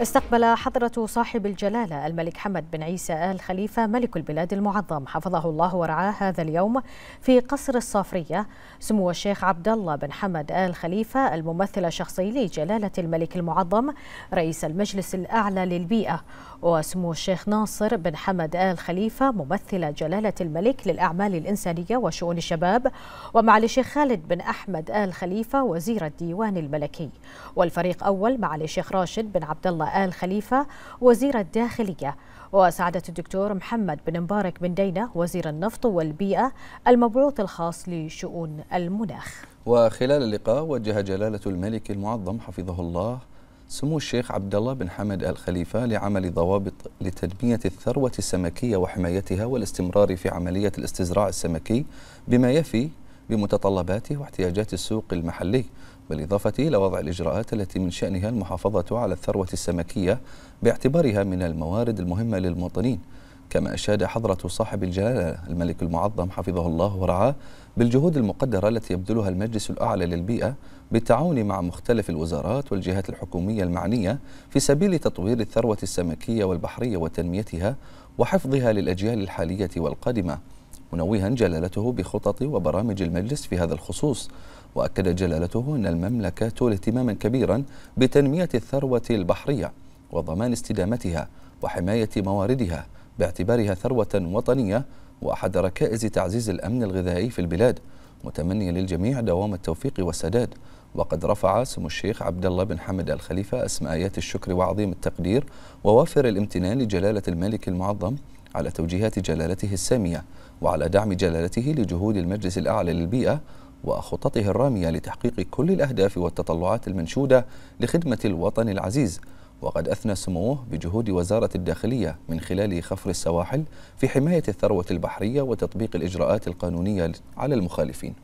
استقبل حضرة صاحب الجلالة الملك حمد بن عيسى آل خليفة ملك البلاد المعظم. حفظه الله ورعاه هذا اليوم في قصر الصافرية. سمو الشيخ عبد الله بن حمد آل خليفة الممثل الشخصي لجلالة الملك المعظم رئيس المجلس الأعلى للبيئة. وسمو الشيخ ناصر بن حمد آل خليفة ممثل جلالة الملك للأعمال الإنسانية وشؤون الشباب. ومعالي الشيخ خالد بن أحمد آل خليفة وزير الديوان الملكي. والفريق أول معالي الشيخ راشد بن عبد الله آل خليفة وزير الداخلية. وسعادة الدكتور محمد بن مبارك بن دينة وزير النفط والبيئة المبعوث الخاص لشؤون المناخ. وخلال اللقاء وجه جلالة الملك المعظم حفظه الله سمو الشيخ عبد الله بن حمد آل خليفة لعمل ضوابط لتنمية الثروة السمكية وحمايتها والاستمرار في عملية الاستزراع السمكي بما يفي بمتطلبات واحتياجات السوق المحلي. بالإضافة إلى وضع الإجراءات التي من شأنها المحافظة على الثروة السمكية باعتبارها من الموارد المهمة للمواطنين. كما أشاد حضرة صاحب الجلالة الملك المعظم حفظه الله ورعاه بالجهود المقدرة التي يبذلها المجلس الأعلى للبيئة بالتعاون مع مختلف الوزارات والجهات الحكومية المعنية في سبيل تطوير الثروة السمكية والبحرية وتنميتها وحفظها للأجيال الحالية والقادمة منوها جلالته بخطط وبرامج المجلس في هذا الخصوص. وأكد جلالته أن المملكة تولي اهتماما كبيرا بتنمية الثروة البحرية وضمان استدامتها وحماية مواردها باعتبارها ثروة وطنية وأحد ركائز تعزيز الأمن الغذائي في البلاد متمنيا للجميع دوام التوفيق والسداد. وقد رفع سمو الشيخ عبد الله بن حمد الخليفة اسم آيات الشكر وعظيم التقدير ووافر الامتنان لجلالة الملك المعظم على توجيهات جلالته السامية وعلى دعم جلالته لجهود المجلس الأعلى للبيئة وخططه الرامية لتحقيق كل الأهداف والتطلعات المنشودة لخدمة الوطن العزيز. وقد أثنى سموه بجهود وزارة الداخلية من خلال خفر السواحل في حماية الثروة البحرية وتطبيق الإجراءات القانونية على المخالفين.